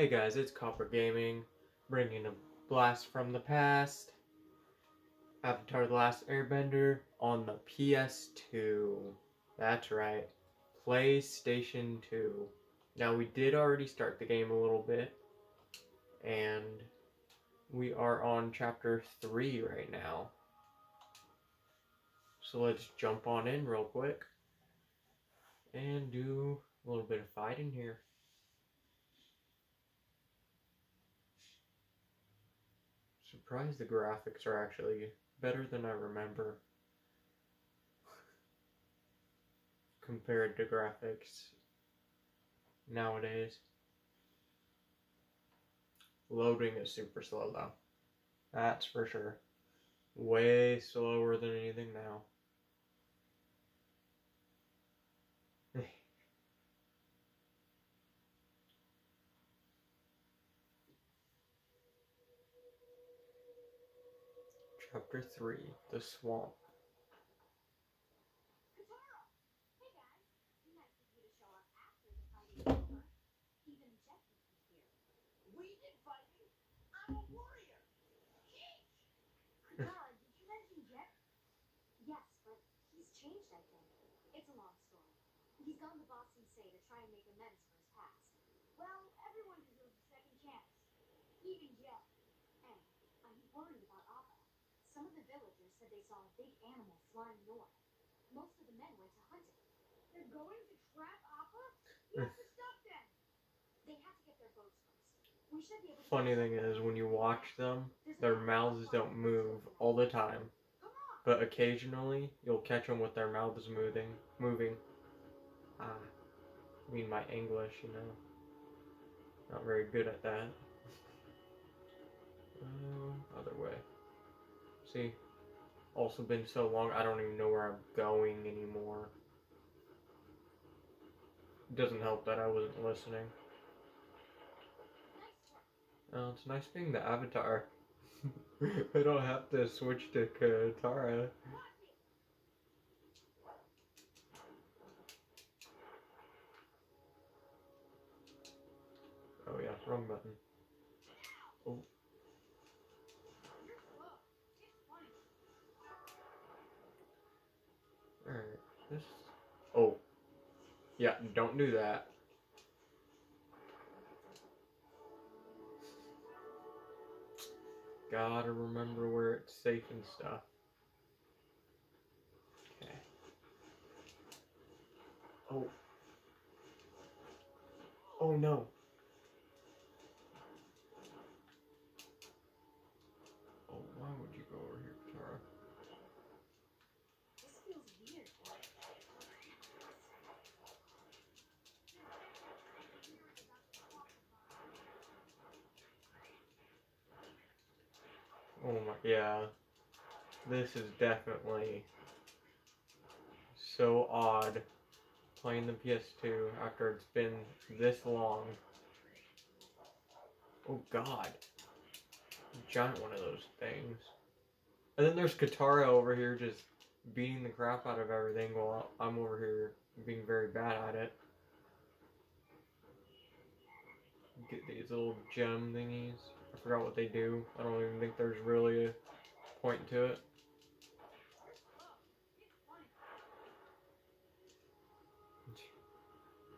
Hey guys, it's Copper Gaming, bringing a blast from the past. Avatar The Last Airbender on the PS2. That's right, PlayStation 2. Now, we did already start the game a little bit, and we are on chapter 3 right now. So let's jump on in real quick and do a little bit of fighting here. Surprised the graphics are actually better than I remember compared to graphics nowadays. Loading is super slow though. That's for sure. Way slower than anything now. Chapter 3 The Swamp. Katara! Hey guys! Nice of you to show up after the fight is over. Even Jet would be here. We did fighting. I'm a warrior. Yeesh. Katara, did you mention Jet? Yes, but he's changed, I think. It's a long story. He's gone to Ba Sing Se to try and make amends for his past. Well, everyone deserves a second chance. Even Jet. And I'm worried about Appa. Some of the villagers said they saw a big animal flying north. Most of the men went to hunt it. They're going to trap Appa? You have to stop them. They have to get their boats first. We should be able to Funny thing is, when you watch them, their mouths don't move all the time, but occasionally you'll catch them with their mouths moving. Moving. Ah, I mean my English, you know. Not very good at that. Uh, other way. See, also been so long, I don't even know where I'm going anymore. It Doesn't help that I wasn't listening. Oh, it's nice being the avatar. I don't have to switch to Katara. Oh yeah, wrong button. Yeah, don't do that. Gotta remember where it's safe and stuff. Okay. Oh. Oh no. Oh, why would you go over here, Katara? This feels weird. Oh my, yeah. This is definitely so odd playing the PS2 after it's been this long. Oh god. Giant one of those things. And then there's Katara over here just beating the crap out of everything while I'm over here being very bad at it. Get these little gem thingies. Forgot what they do. I don't even think there's really a point to it.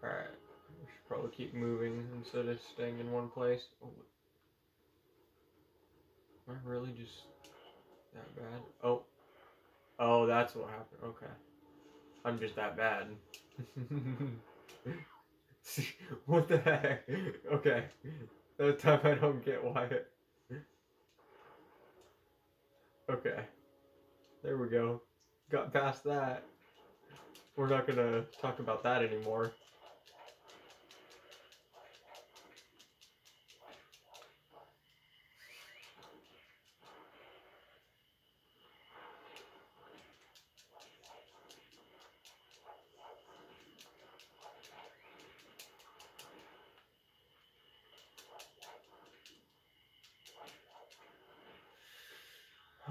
Alright. We should probably keep moving instead of staying in one place. Oh. Am I really just that bad? Oh. Oh, that's what happened. Okay. I'm just that bad. what the heck? Okay. That time I don't get Wyatt. Okay. There we go. Got past that. We're not gonna talk about that anymore.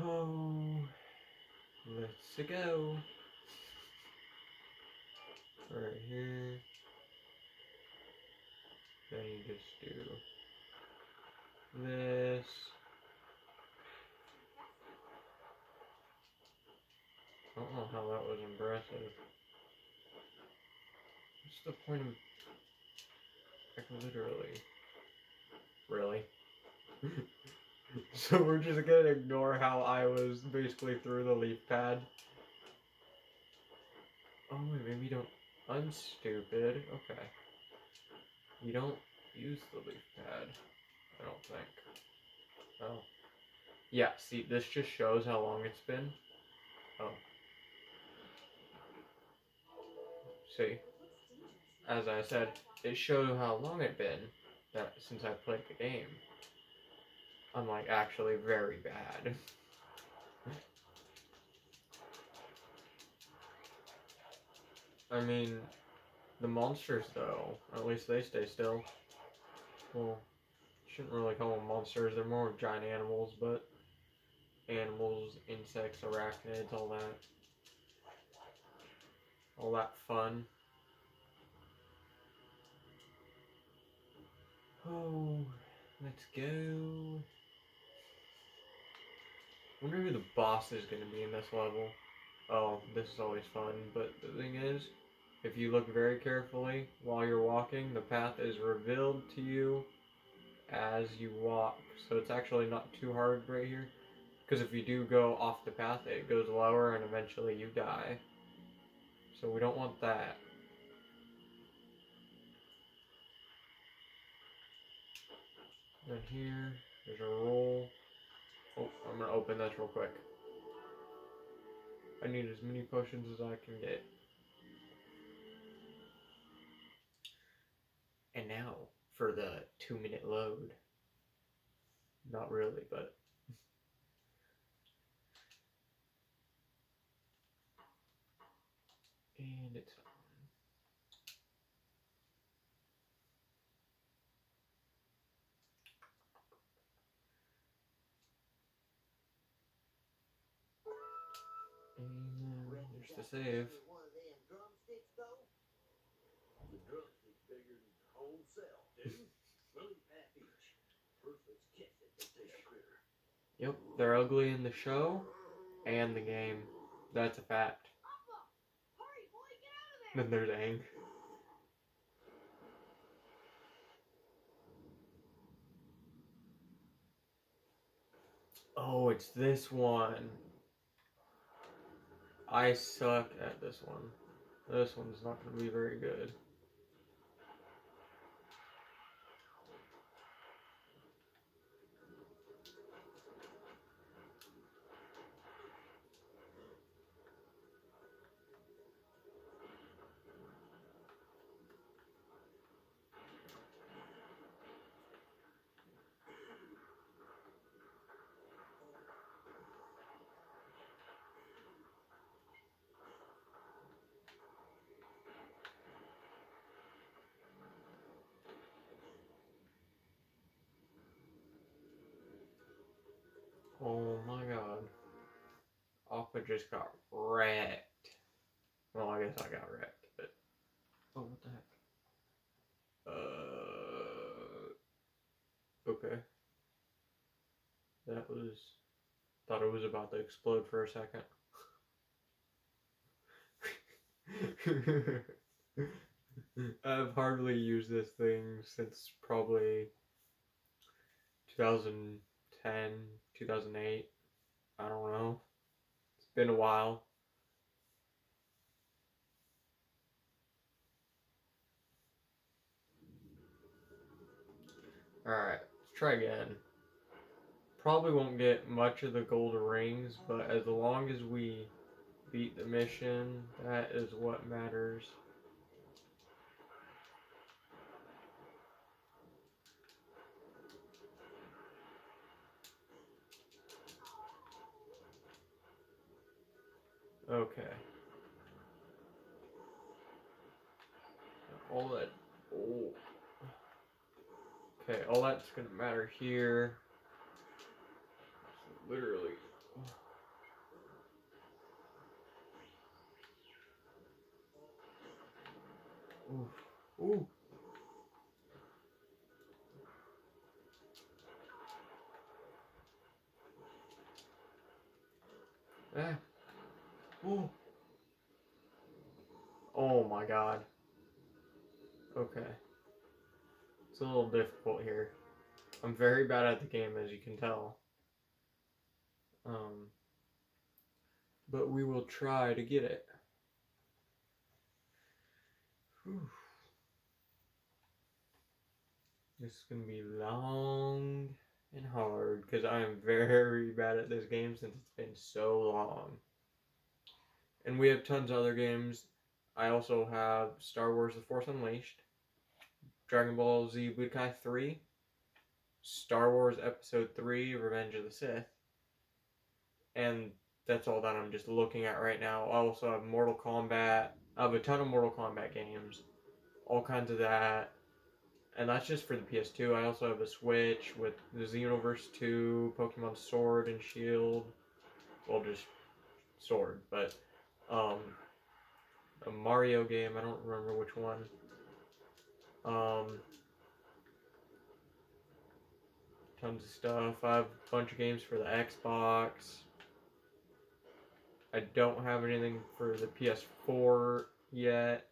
Oh, let's go. Right here. Then you just do this. I don't know how that was impressive. What's the point of like literally? Really? so we're just gonna ignore how I was basically through the leaf pad. Oh wait, maybe you don't I'm stupid. Okay. You don't use the leaf pad. I don't think. Oh. Yeah, see, this just shows how long it's been. Oh. See, It looks dangerous. As I said, it showed how long it been that since I played the game. I'm like actually very bad. I mean, the monsters though, at least they stay still. Well, shouldn't really call them monsters. They're more giant animals, but animals, insects, arachnids, all that, all that fun. Oh, let's go. Wonder who the boss is gonna be in this level. Oh, this is always fun, but the thing is, if you look very carefully while you're walking, the path is revealed to you as you walk. So it's actually not too hard right here. Because if you do go off the path, it goes lower and eventually you die. So we don't want that. Then here, there's a roll. Oh, I'm gonna open this real quick. I need as many potions as I can get. And now for the two minute load. Not really, but. And it's on. And there's the save. One of them drumsticks, though? The drumstick's bigger than your whole self, dude. We'll eat half each. First, let's catch that potato critter. Yep, they're ugly in the show and the game. That's a fact. Then there's Aang. Oh, it's this one. I suck at this one. This one's not going to be very good. Oh my god. Appa just got wrecked. Well, I guess I got wrecked, but. Oh, what the heck? Uh. Okay. That was. Thought it was about to explode for a second. I've hardly used this thing since probably 2010, 2008. I don't know. Been a while. Alright, let's try again. Probably won't get much of the gold rings, but as long as we beat the mission, that is what matters. Okay. All that. Oh. Okay, all that's gonna matter here. So literally. Ooh. Ooh. Yeah. Oh. Oh my god. Okay. It's a little difficult here. I'm very bad at the game, as you can tell. Um, but we will try to get it. Whew. This is gonna be long and hard because I am very bad at this game since it's been so long. And we have tons of other games. I also have Star Wars The Force Unleashed, Dragon Ball Z Budokai 3, Star Wars Episode 3 Revenge of the Sith, and that's all that I'm just looking at right now. I also have Mortal Kombat. I have a ton of Mortal Kombat games, all kinds of that. And that's just for the PS2. I also have a Switch with the Xenoverse 2, Pokemon Sword and Shield. Well, just Sword, but um, a Mario game. I don't remember which one. Um, tons of stuff. I have a bunch of games for the Xbox. I don't have anything for the PS4 yet.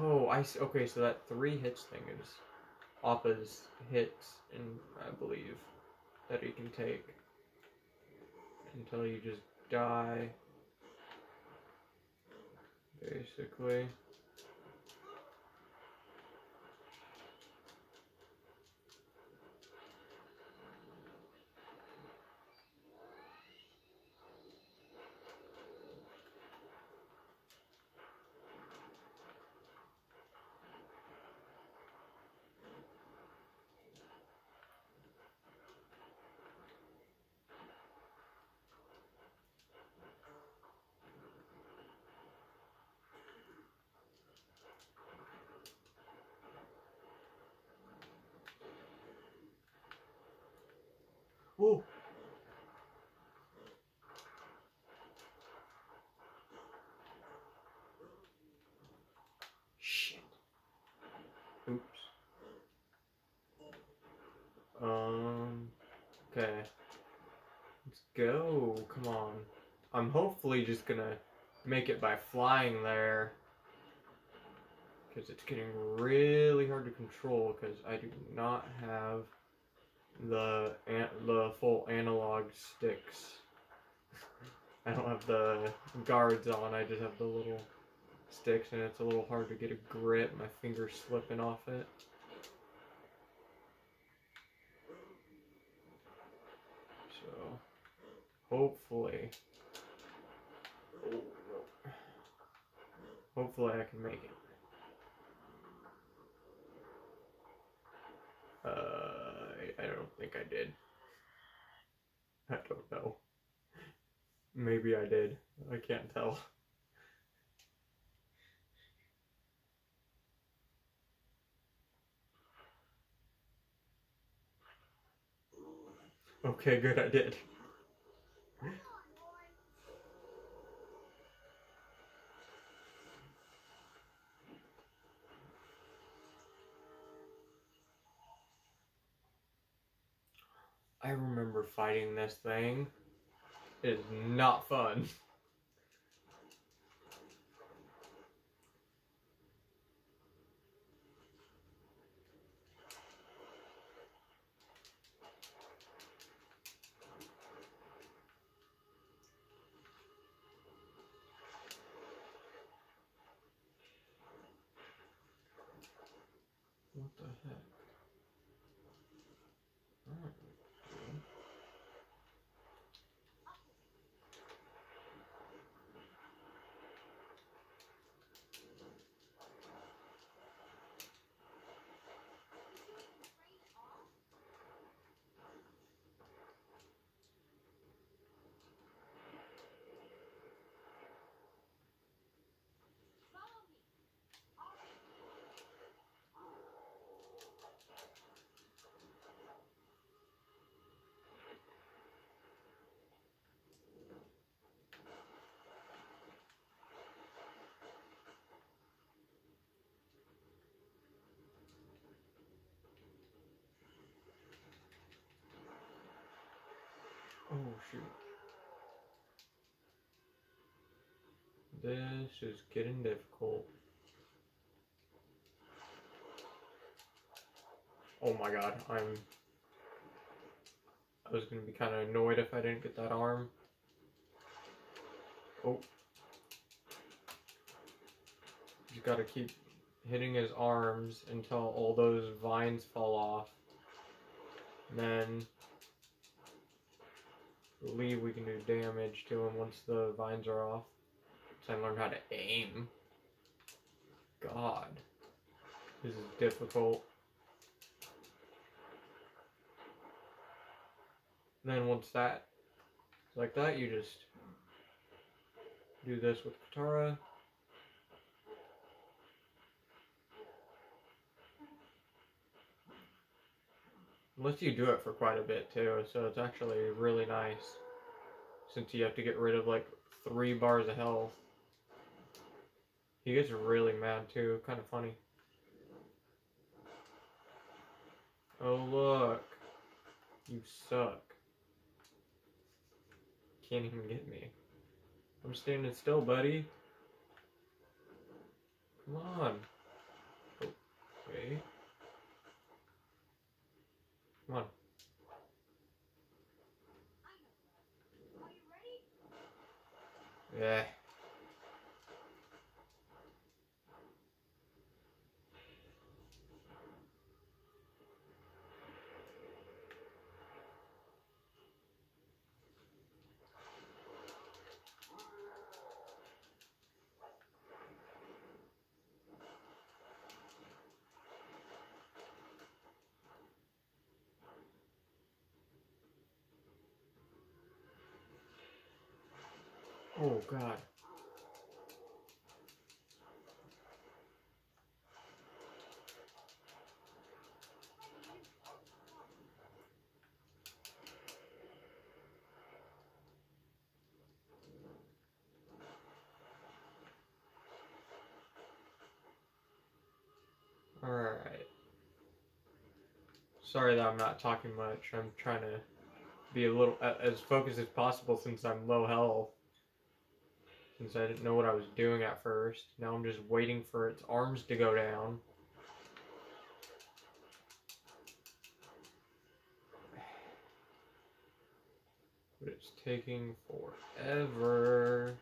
Oh, I see. Okay, so that three hits thing is Appa's hits, and I believe that he can take until you just die. Basically. Um. Okay. Let's go. Come on. I'm hopefully just gonna make it by flying there. Because it's getting really hard to control because I do not have the an- the full analog sticks. I don't have the guards on. I just have the little sticks, and it's a little hard to get a grip. My fingers slipping off it. So, hopefully, hopefully I can make it. Uh, I, I don't think I did. I don't know. Maybe I did. I can't tell. Okay, good, I did. Come on, boy. I remember fighting this thing. is not fun. Oh shoot. This is getting difficult. Oh my god, I'm. I was gonna be kind of annoyed if I didn't get that arm. Oh. He's gotta keep hitting his arms until all those vines fall off. And then. Believe we can do damage to him once the vines are off. So I learned how to aim. God. This is difficult. Then once that, like that, you just do this with Katara. Unless you do it for quite a bit too, so it's actually really nice. Since you have to get rid of like three bars of health. He gets really mad too, kind of funny. Oh look. You suck. Can't even get me. I'm standing still, buddy. Come on. Oh. Come on. I know. Are you ready? Yeah. Oh god. Alright. Sorry that I'm not talking much. I'm trying to be a little as focused as possible since I'm low health. Since I didn't know what I was doing at first. Now I'm just waiting for its arms to go down. But it's taking forever.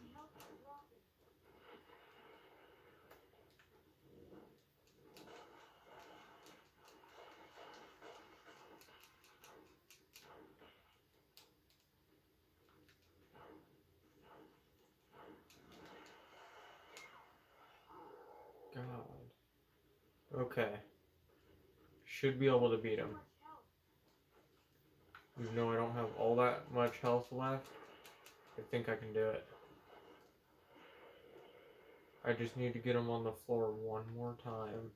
We help you walking. God. Okay. Should be able to beat him. Even though I don't have all that much health left, I think I can do it. I just need to get him on the floor one more time.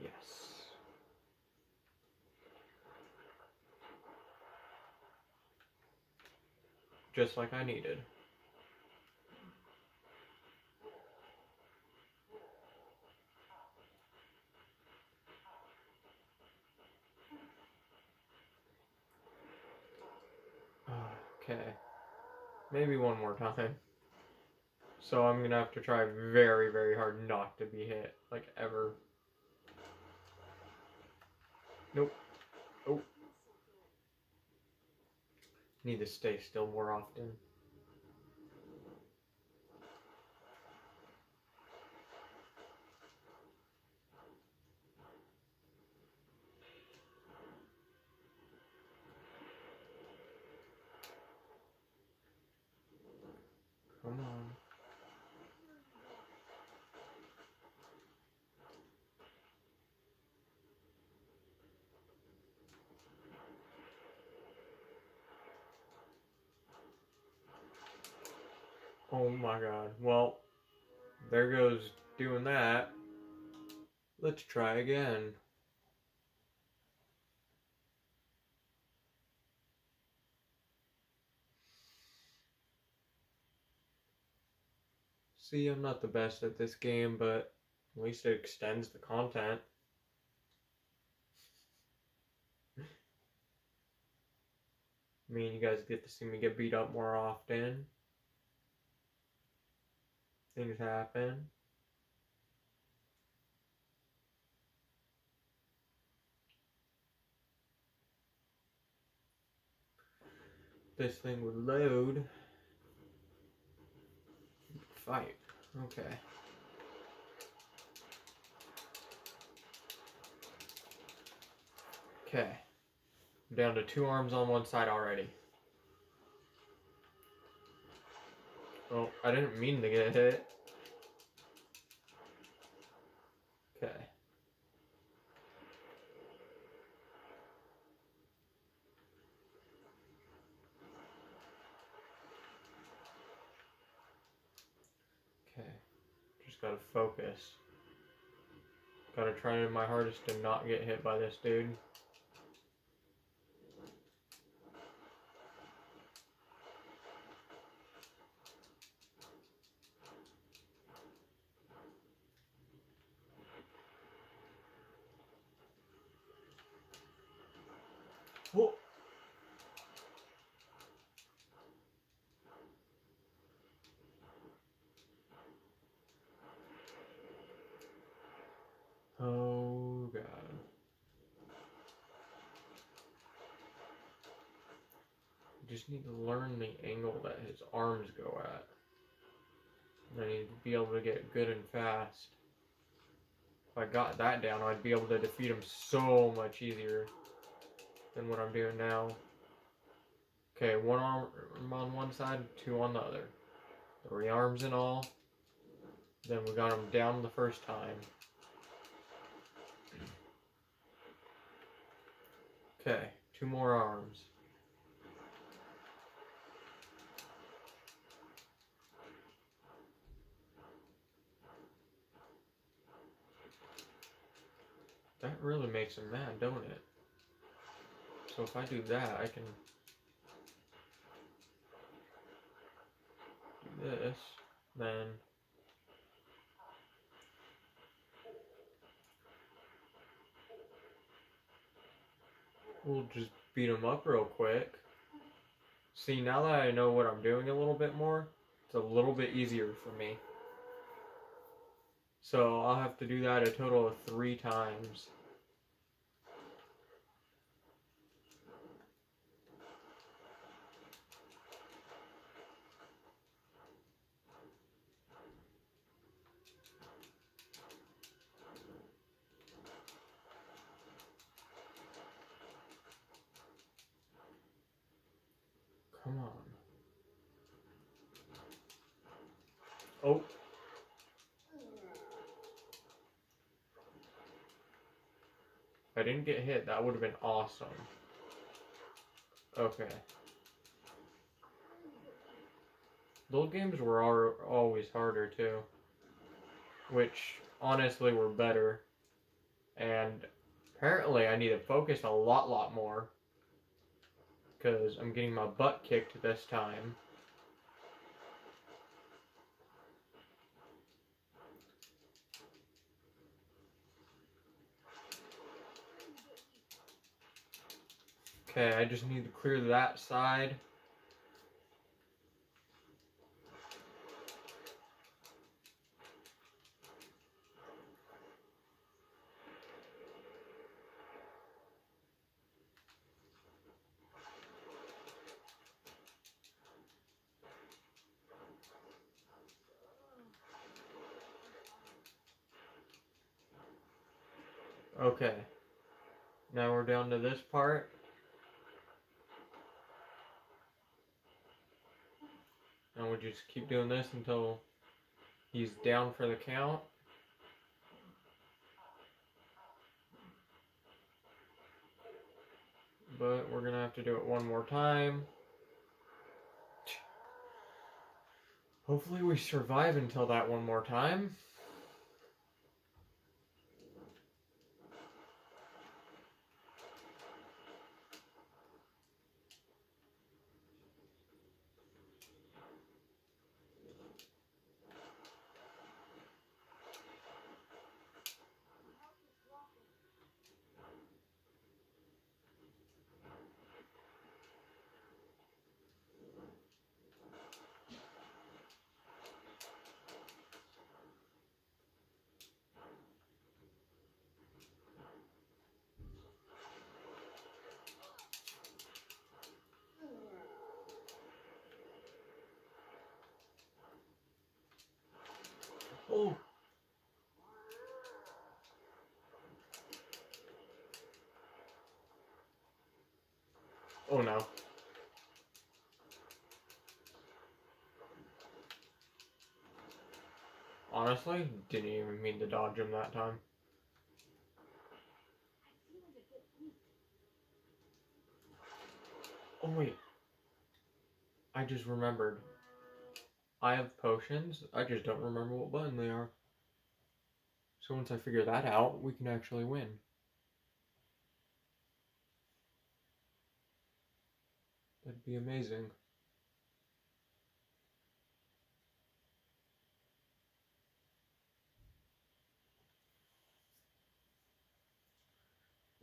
Yes. Just like I needed. Okay. Maybe one more time. So I'm gonna have to try very, very hard not to be hit, like ever. Nope. Oh. Need to stay still more often. Come on. Oh my god. Well, there goes doing that. Let's try again. See, I'm not the best at this game, but at least it extends the content. I mean, you guys get to see me get beat up more often. Things happen. This thing would load. Fight. Okay. Okay. I'm down to two arms on one side already. Oh, I didn't mean to get hit. Okay. Okay. Just gotta focus. Gotta try my hardest to not get hit by this dude. Whoa. Oh god. Need to learn the angle that his arms go at. And I need to be able to get good and fast. If I got that down, I'd be able to defeat him so much easier than what I'm doing now. Okay, one arm on one side, two on the other. Three arms in all. Then we got him down the first time. Okay, two more arms. That really makes him mad, don't it? So if I do that, I can do this, then we'll just beat him up real quick. See, now that I know what I'm doing a little bit more, it's a little bit easier for me. So I'll have to do that a total of three times. Come on. Oh. If I didn't get hit, that would have been awesome. Okay. Those games were al- always harder too. Which honestly were better. And apparently I need to focus a lot, lot more because I'm getting my butt kicked this time. Okay, I just need to clear that side. Okay. Now we're down to this part. And we'll just keep doing this until he's down for the count. But we're gonna have to do it one more time. Hopefully we survive until that one more time. Oh no. Honestly, didn't even mean to dodge him that time. Oh wait. I just remembered. I have potions. I just don't remember what button they are. So once I figure that out, we can actually win. Be amazing.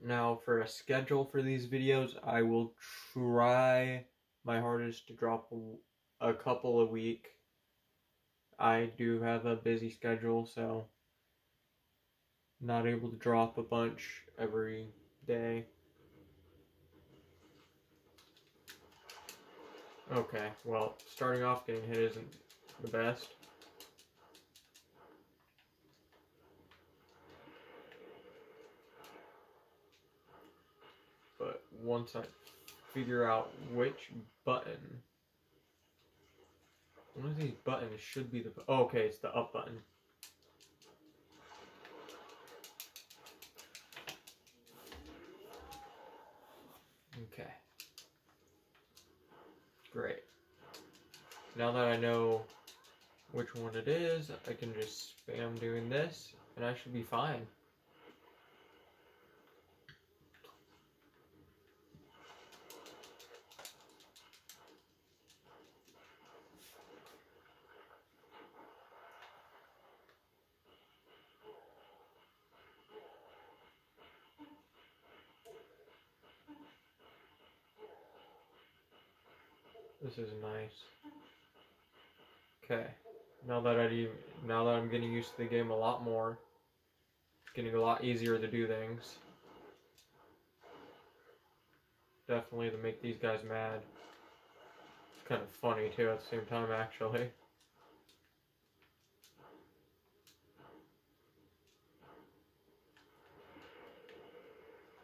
Now, for a schedule for these videos, I will try my hardest to drop a, couple a week. I do have a busy schedule, so not able to drop a bunch every day. Okay, well, starting off getting hit isn't the best. But once I figure out which button, one of these buttons should be the, oh, okay, it's the up button. Okay. Great. Now that I know which one it is, I can just spam doing this, and I should be fine. This is nice. Okay. Now that I now that I'm getting used to the game a lot more, it's getting a lot easier to do things. Definitely to make these guys mad. It's kind of funny too at the same time, actually.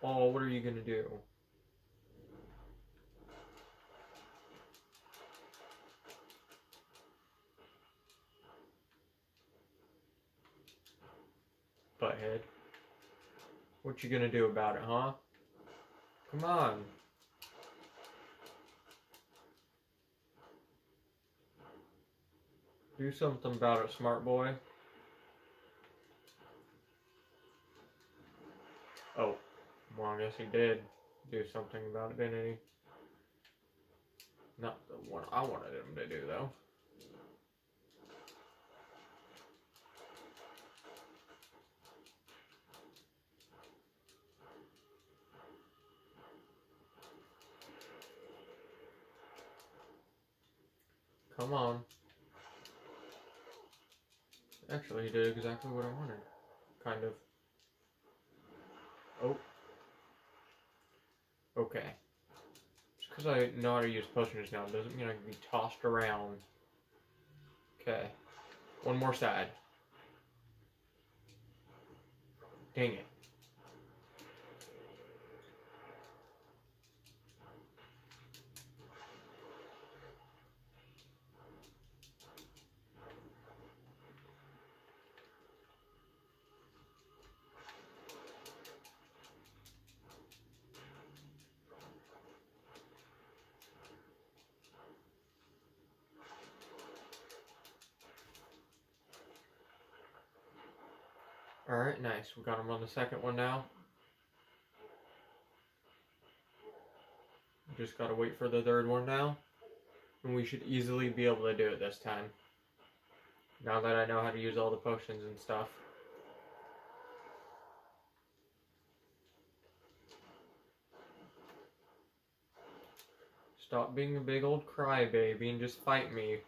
Oh, what are you gonna do? Butthead. What you gonna do about it, huh? Come on. Do something about it, smart boy. Oh, well, I guess he did do something about it, didn't he? Not the one I wanted him to do, though. Come on. Actually, he did exactly what I wanted. Kind of. Oh. Okay. Just because I know how to use potions now doesn't mean I can be tossed around. Okay. One more side. Dang it. Alright, nice. We got him on the second one now. Just gotta wait for the third one now. And we should easily be able to do it this time. Now that I know how to use all the potions and stuff. Stop being a big old crybaby and just fight me.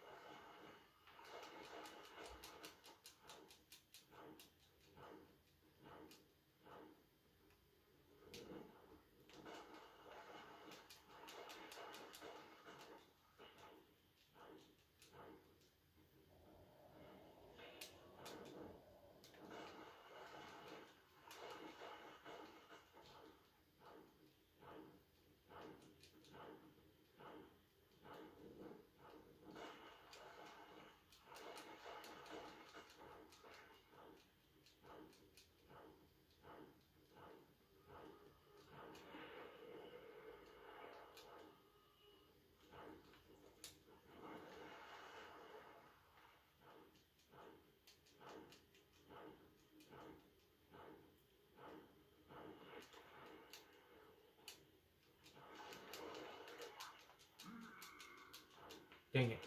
Dang it.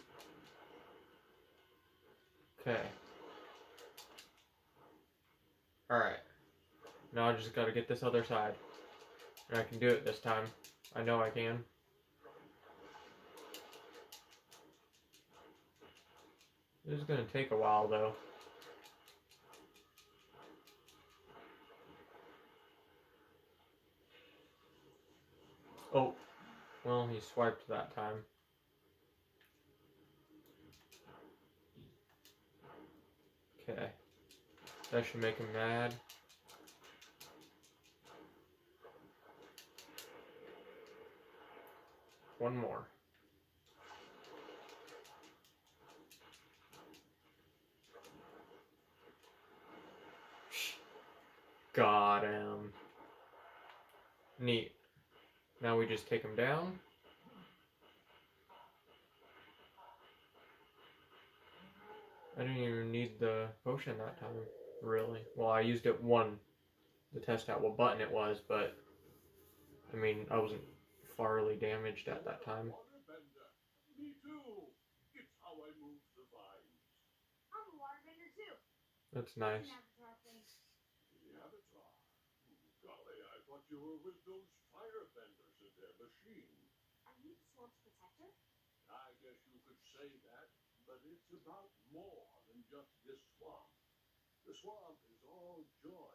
Okay. Alright. Now I just gotta get this other side. And I can do it this time. I know I can. This is gonna take a while though. Oh. Well, he swiped that time. Okay. That should make him mad. One more. Got him. Neat. Now we just take him down. I didn't even need the potion that time, really. Well, I used it one to test out what button it was, but I mean, I wasn't farly damaged at that time. Me too. It's how I move the vines. I'm a waterbender too. That's nice. Golly, I thought you were with those firebenders and their machine. Are you the swamp's protector? I guess you could say that, but it's about more than just this swamp. The swamp is all joy